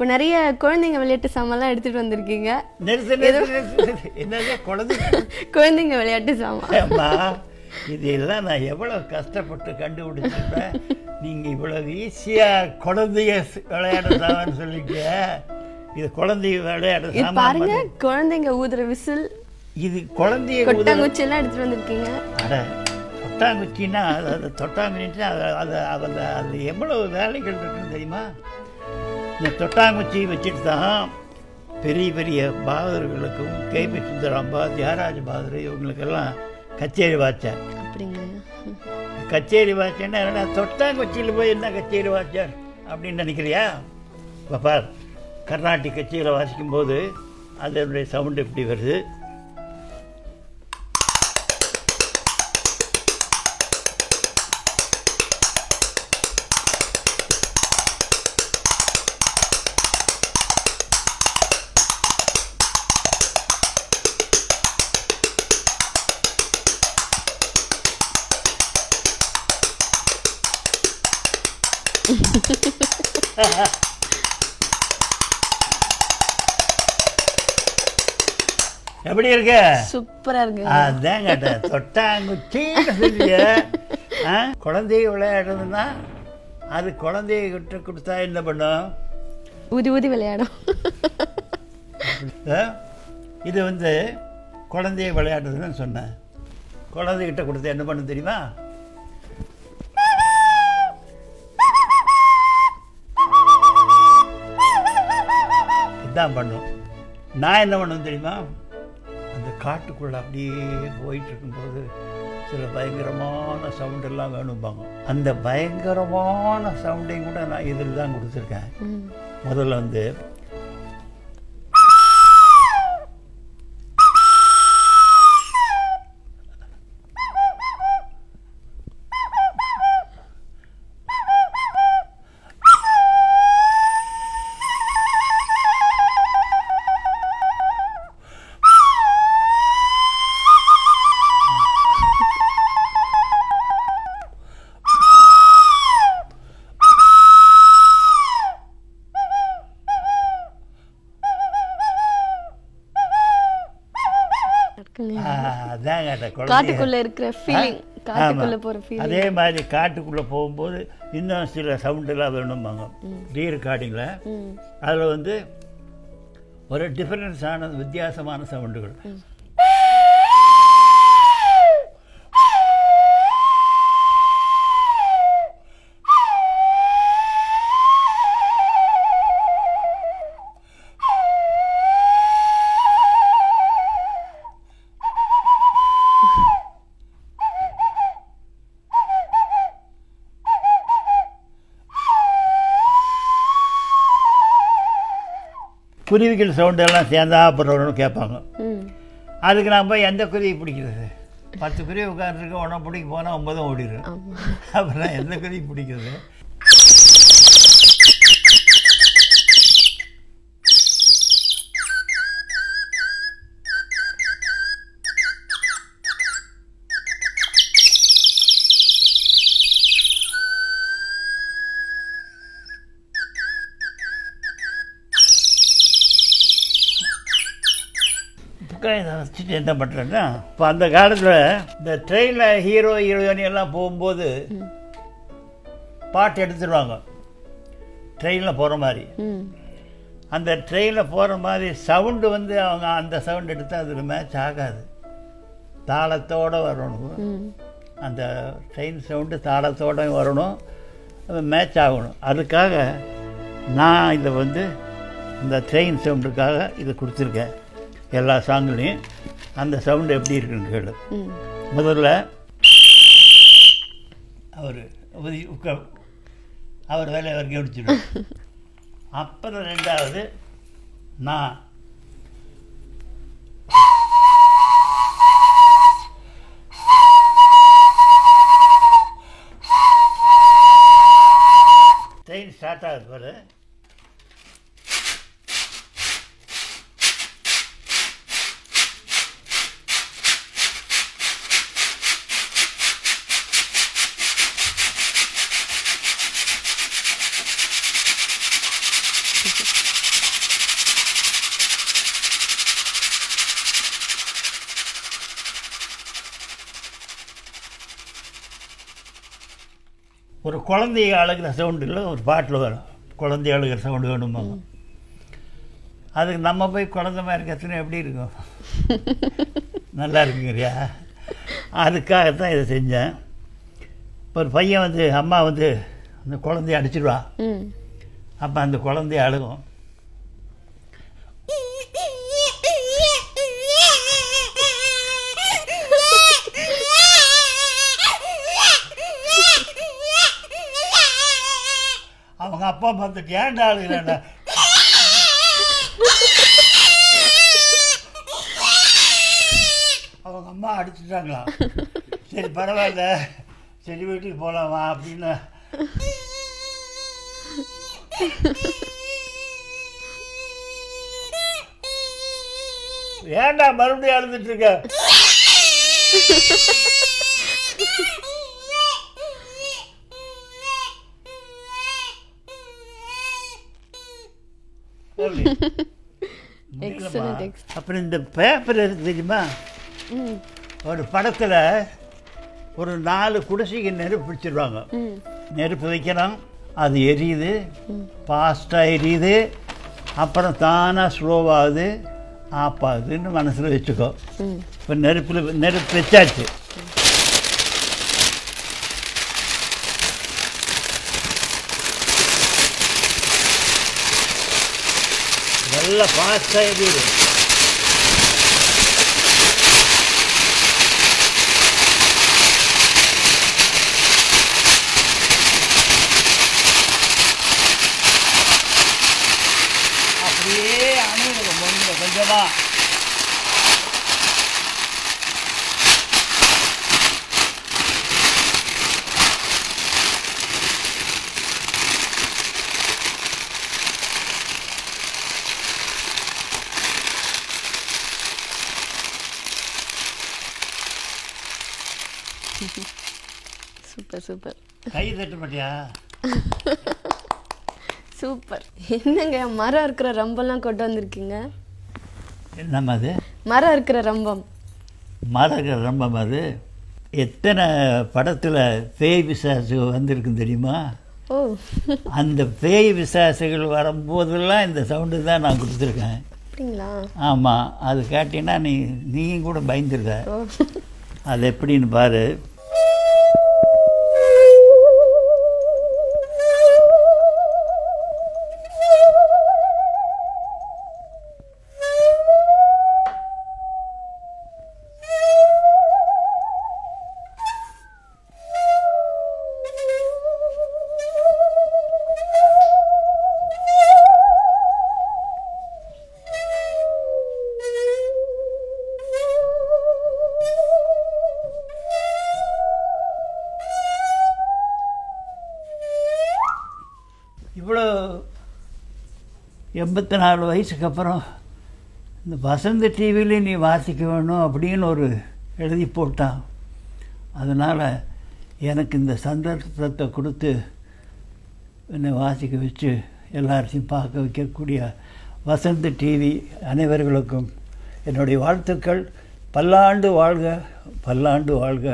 இப்போ நிறைய குழந்தைங்க விளையாட்டு சாமான்லாம் எடுத்துட்டு வந்திருக்கீங்க. குழந்தைங்க விளையாட்டு சாமான். இதெல்லாம் நான் எவ்வளோ கஷ்டப்பட்டு கண்டுபிடிச்சிருப்பேன். நீங்கள் இவ்வளோ ஈஸியாக குழந்தைய ஸ்- விளையாடுறதான்னு சொல்லிட்டு இது குழந்தைய விளையாடுற இது சாமான் பாருங்க. குழந்தைங்க ஊதுற விசில். இது குழந்தைய உதவி கொட்டாங்குச்சி எல்லாம் எடுத்துட்டு வந்திருக்கீங்க. அட தொட்டாங்குச்சின்னா அது தொட்டாங்குச்சின்னா அது அது அதில் அது எவ்வளவு வேலைகள் இருக்குன்னு தெரியுமா? இந்த தொட்டாங்குச்சி வச்சுட்டு தான் பெரிய பெரிய பாகதர்களுக்கும் கேபி சுந்தராம்பா தியாகராஜ பாகதர் இவங்களுக்கெல்லாம் கச்சேரி வாச்சார் கச்சேரி வாச்சேன்னா என்னடா தொட்டாங்குச்சியில் போய் என்ன கச்சேரி வாச்சார் அப்படின்னு நினைக்கிறியா? இப்போ பார் கர்நாடிக் கச்சேரியில் வாசிக்கும்போது அதனுடைய சவுண்டு எப்படி வருது? எப்படி இருக்கு? சூப்பரா இருக்கு அதான் கேட்டேன் தொட்டாங்குச்சின்னு சொல்லிய குழந்தைய விளையாடுறதுன்னா அது குழந்தைய கிட்ட கொடுத்தா என்ன பண்ணும்? ஊதி ஊதி விளையாடும்? இது வந்து குழந்தைய விளையாடுறதுன்னு சொன்னேன். குழந்தைகிட்ட கொடுத்தா என்ன பண்ணும் தெரியுமா? இதான் பண்ணும். நான் என்ன பண்ணுவேன் தெரியுமா? அந்த காட்டுக்குள்ளே அப்படியே போயிட்டு இருக்கும்போது சில பயங்கரமான சவுண்ட் எல்லாம் வேணும்பாங்க. அந்த பயங்கரமான சவுண்டையும் கூட நான் இதில் தான் கொடுத்துருக்கேன். முதல்ல வந்து கேட்டேன் குழந்தைய. காட்டுக்குள்ள இருக்கிற ஃபீலிங்? காட்டுக்குள்ள. போற ஃபீலிங் அதே மாதிரி காட்டுக்குள்ளே போகும்போது இன்னும் சில சவுண்டெல்லாம் வேணும்பாங்க. ரீ ரெக்கார்டிங்கில் அதில் வந்து ஒரு டிஃப்ரென்ஸான வித்தியாசமான சவுண்டுகள் குருவிகள் சவுண்டு எல்லாம் சேர்ந்தா அப்புறம் கேட்பாங்க அதுக்கு நான் போய் எந்த குருவி பிடிக்கிறது? பத்து குருவி உட்காந்துருக்கு ஒன்றை பிடிக்க போனால் ஒன்பதும் ஓடிடும் ஆமா. அப்புறம் எந்த குருவி பிடிக்கிறது? இதை வச்சுட்டு என்ன பண்ணுறேன்னா இப்போ அந்த காலத்தில் இந்த ட்ரெயினில் ஹீரோ ஹீரோயினி எல்லாம் போகும்போது பாட்டு எடுத்துருவாங்க. ட்ரெயினில் போகிற மாதிரி. அந்த ட்ரெயினில் போகிற மாதிரி சவுண்டு வந்து அவங்க அந்த சவுண்ட் எடுத்தால் அதில் மேட்ச் ஆகாது. தாளத்தோடு வரணும். அந்த ட்ரெயின் சவுண்டு தாளத்தோட வரணும். அது மேட்ச் ஆகணும். அதுக்காக நான் இதை வந்து இந்த ட்ரெயின் சவுண்டுக்காக இதை கொடுத்துருக்கேன். எல்லா சாங்குலையும் அந்த சவுண்டு எப்படி இருக்குன்னு கேளு. முதல்ல அவர் அவர் வேலையை அவர் கவனிச்சிடும் அப்புறம் ரெண்டாவது நான். ட்ரெயின் ஸ்டார்ட் ஆகுது பாரு. ஒரு குழந்தைய அழுகிற சவுண்டில் ஒரு பாட்டில் வரும். குழந்தைய அழுகிற சவுண்டு வேணுமா? அதுக்கு நம்ம போய் குழந்தை மாதிரி கத்துனா எப்படி இருக்கும்? நல்லா இருக்குங்கிறியா? அதுக்காக தான் இதை செஞ்சேன். இப்போ ஒரு பையன் வந்து அம்மா வந்து அந்த குழந்தைய அடிச்சிடுவா அப்போ அந்த குழந்தைய அழுகும். அப்பா பார்த்துட்டு ஏன்டா அழுகிறேன்டா அவங்க அம்மா அடிச்சுட்டாங்களா? சரி பரவாயில்ல. சரி வீட்டுக்கு போகலாமா அப்படின்னு. ஏன்டா மறுபடியும் அழுதுட்டு இருக்க? அப்புறம் இந்த பேப்பர் இருக்கு தெரியுமா? ஒரு படத்தில் ஒரு நாலு குடிசைக்கு நெருப்பு பிடிச்சிருவாங்க. நெருப்பு வைக்கிறோம் அது எரியுது ஃபாஸ்ட்டாக எரியுது அப்புறம் தானாக ஸ்லோவாகுது ஆஃப் ஆகுதுன்னு மனசில் வச்சுக்கோ. இப்போ நெருப்பில் நெருப்பு வச்சாச்சு. நல்லா ஃபாஸ்ட்டாக எரியுது அப்படியே அணுகுது கொஞ்சமாக சூப்பர் சூப்பர். கை தட்ட மாட்டியா சூப்பர். என்னங்க மரம் இருக்கிற ரம்பம்லாம் கொண்டு வந்திருக்கீங்க? என்னம்மா அது? மரம் இருக்கிற ரம்பம். மரக ரம்பம் அது? எத்தனை படத்தில் பேய் பிசாசு வந்திருக்கும் தெரியுமா? ஓ. அந்த பேய் பிசாசுகள் வரும்போதெல்லாம் இந்த சவுண்டு தான் நான் கொடுத்துருக்கேன். அப்படிங்களா? ஆமாம் அது கேட்டீங்கன்னா நீ நீயும் கூட பயந்துருக்க அது எப்படின்னு பாரு. இவ்வளோ எண்பத்தி நாலு வயசுக்கு அப்புறம் இந்த வசந்த டிவிலையும் நீ வாசிக்க வேணும் அப்படின்னு ஒரு எழுதி போட்டான். அதனால் எனக்கு இந்த சந்தர்ப்பத்தை கொடுத்து என்னை வாசிக்க வச்சு எல்லாரையும் பார்க்க வைக்கக்கூடிய வசந்த டிவி அனைவர்களுக்கும் என்னுடைய வாழ்த்துக்கள். பல்லாண்டு வாழ்க பல்லாண்டு வாழ்க.